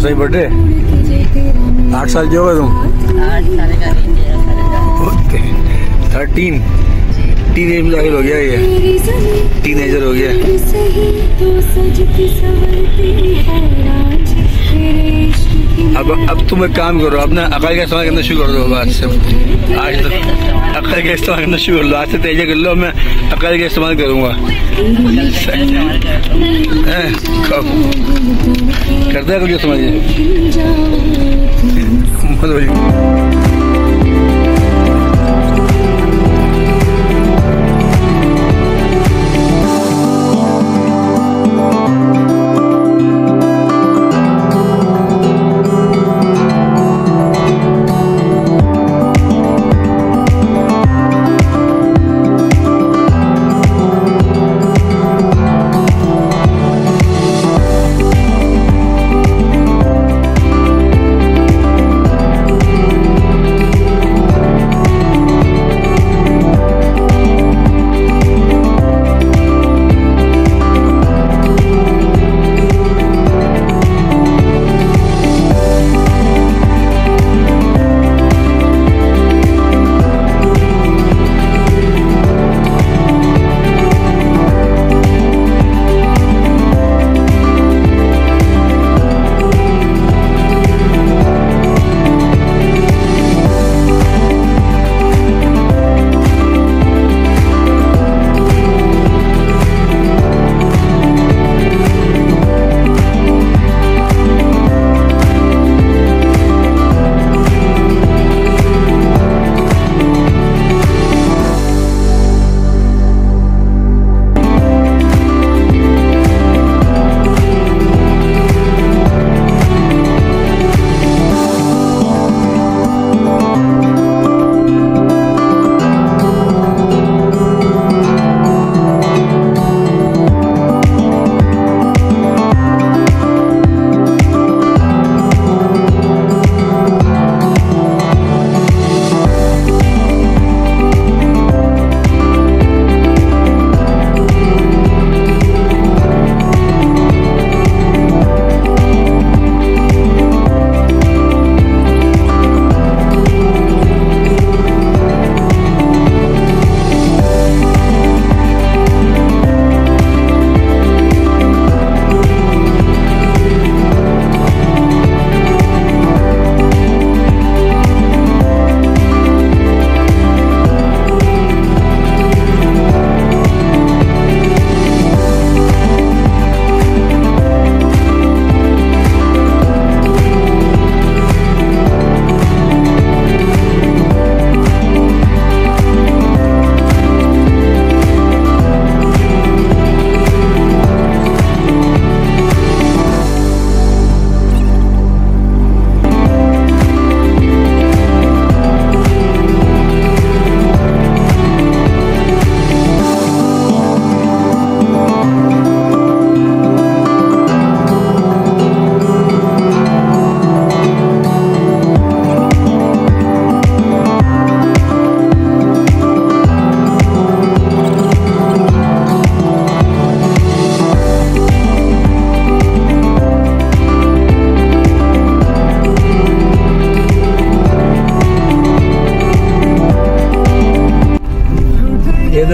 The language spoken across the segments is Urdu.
صحیح برتھ ڈے آٹھ سال جو ہوگا تم تھرٹین ٹین ایج میں داخل ہو گیا یہ ٹین ایجر ہو گیا اب اب تم ایک کام کرو اپنا عقل کا استعمال کرنا شروع کر دو بات سے آج تک عقل کا استعمال کرنا شروع کر لو آج سے تیجے کر لو میں عقل کا استعمال کروں گا کرتا ہے کچھ استعمال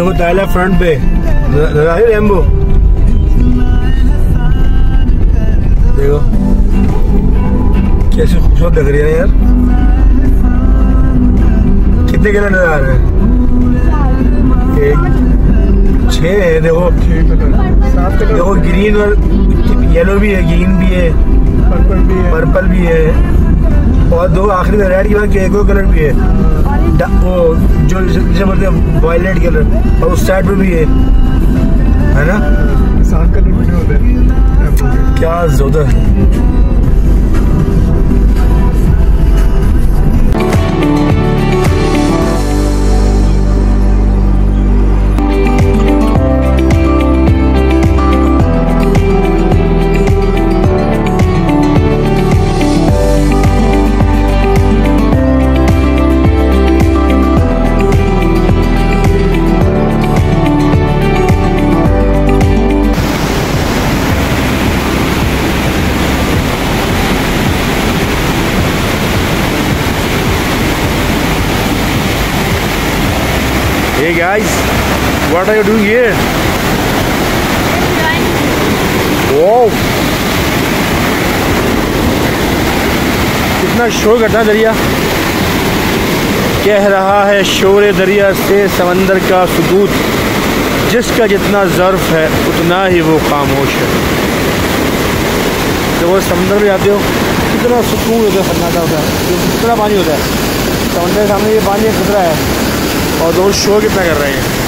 یہ مطلب یہ فرنٹ پہ۔ نظر آ رہی ریمبو۔ دیکھو۔ کیسی خوبصورت لگ رہی ہے یار۔ کتنے کلر نظر آ رہے ہیں؟ ایک، چھ ہے دیکھو۔ دیکھو، گرین اور یلو بھی ہے، گرین بھی ہے۔ پرپل بھی ہے۔ اور دو آخری میں ریڈ کی بات ایک کلر بھی ہے۔ وہ جو جسے بولتے ہیں وائلٹ کلر اور اس سائڈ پہ بھی ہے ہے نا؟ کیا زودہ ہے Hey guys, what are you doing here? Wow! کتنا شور کرتا دریا کہہ رہا ہے شور دریا سے سمندر کا سکوت جس کا جتنا ظرف ہے اتنا ہی وہ خاموش ہے جب وہ سمندر میں جاتے ہو کتنا سکون ہوتا ہے سناٹا ہوتا ہے کتنا پانی ہوتا ہے سمندر کے سامنے یہ پانی خطرہ ہے اور دو شو کتنا کر رہے ہیں؟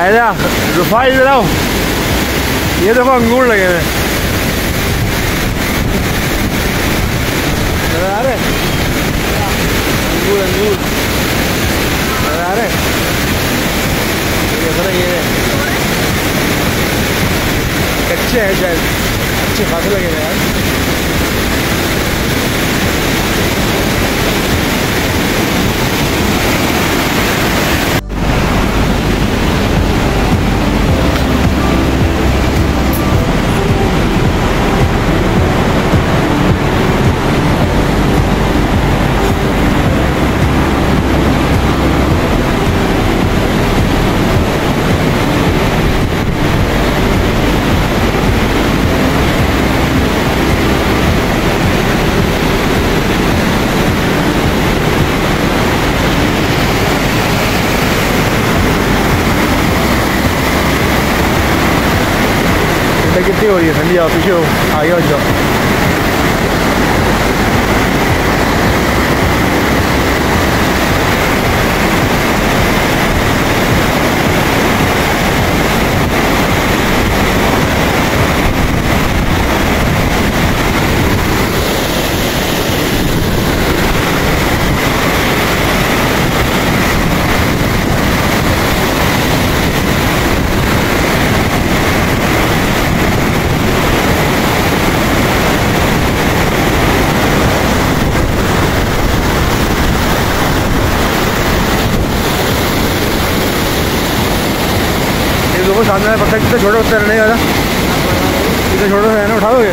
شاہدہ رفا ادھر یہ دیکھو انگور لگے ہوئے آ رہے انگور انگور آ رہے یہ کچے ہیں شاید اچھے خاصے لگے ہوئے یار ٹھنڈا کتنی ہو رہی ہے ٹھنڈی سکتے دیکھو چھوٹے رہنے والا کتنے چھوٹے ہے نا اٹھا دو گے